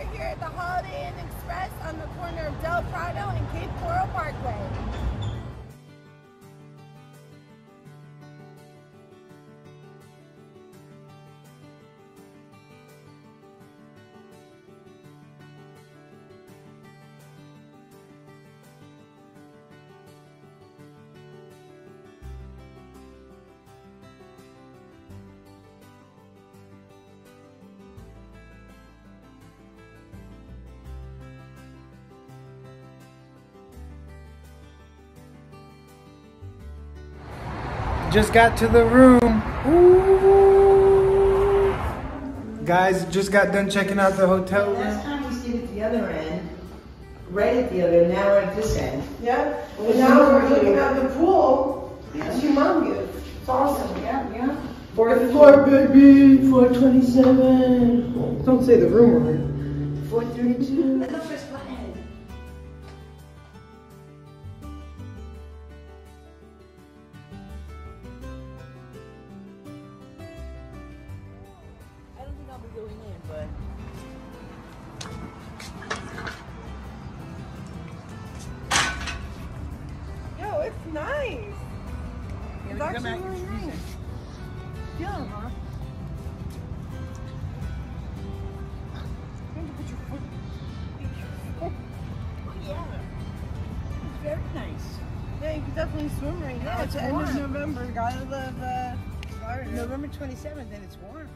We're here at the Holiday Inn Express on the corner of Del Prado and Cape Just got to the room. Ooh. Guys, just got done checking out the hotel room. Last time we stayed at the other end, right at the other, now we're at this end. Yep. Well, now we're looking at the pool. It's humongous. It's awesome. Yeah, yeah. Fourth floor, baby. 427. Don't say the room. 432. going in, but. Yo, it's nice. Yeah, It's actually really nice. Yeah, huh? Oh, yeah. It's very nice. Yeah, you can definitely swim right now. Yeah, it's it's the end of. November. Gotta love uh, November twenty-seventh, and it's warm.